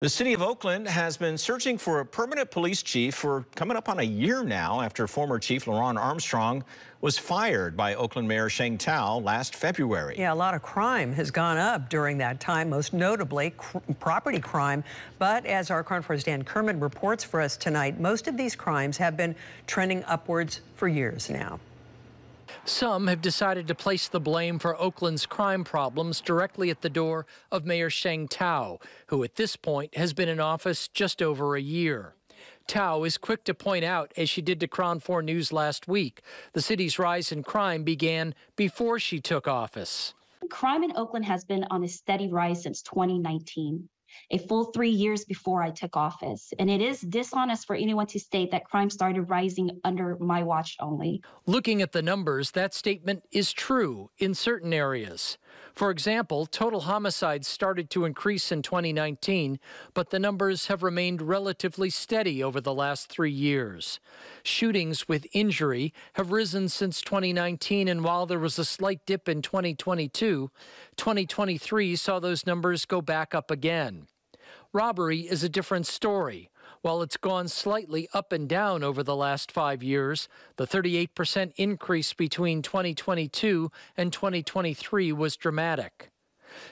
The city of Oakland has been searching for a permanent police chief for coming up on a year now after former chief LeRonne Armstrong was fired by Oakland Mayor Sheng Thao last February. Yeah, a lot of crime has gone up during that time, most notably cr property crime. But as our 4's Dan Kerman reports for us tonight, most of these crimes have been trending upwards for years now. Some have decided to place the blame for Oakland's crime problems directly at the door of Mayor Sheng Thao, who at this point has been in office just over a year. Thao is quick to point out, as she did to KRON 4 News last week, the city's rise in crime began before she took office. Crime in Oakland has been on a steady rise since 2019 a full three years before I took office. And it is dishonest for anyone to state that crime started rising under my watch only. Looking at the numbers, that statement is true in certain areas. For example, total homicides started to increase in 2019, but the numbers have remained relatively steady over the last three years. Shootings with injury have risen since 2019, and while there was a slight dip in 2022, 2023 saw those numbers go back up again. Robbery is a different story. While it's gone slightly up and down over the last five years, the 38% increase between 2022 and 2023 was dramatic.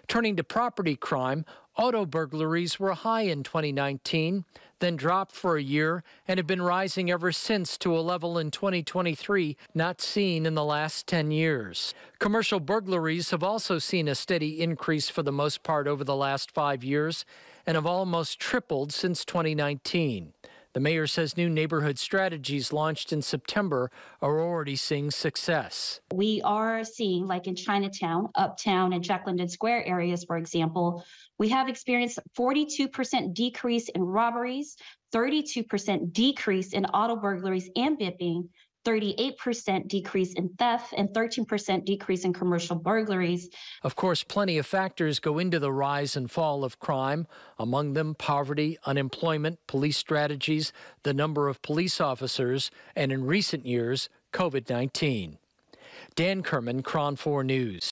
Turning to property crime, auto burglaries were high in 2019, then dropped for a year, and have been rising ever since to a level in 2023 not seen in the last 10 years. Commercial burglaries have also seen a steady increase for the most part over the last five years and have almost tripled since 2019. The mayor says new neighborhood strategies launched in September are already seeing success. We are seeing, like in Chinatown, Uptown, and Jack London Square areas, for example, we have experienced 42% decrease in robberies, 32% decrease in auto burglaries and bipping, 38% decrease in theft and 13% decrease in commercial burglaries. Of course, plenty of factors go into the rise and fall of crime, among them poverty, unemployment, police strategies, the number of police officers, and in recent years, COVID 19. Dan Kerman, KRON 4 News.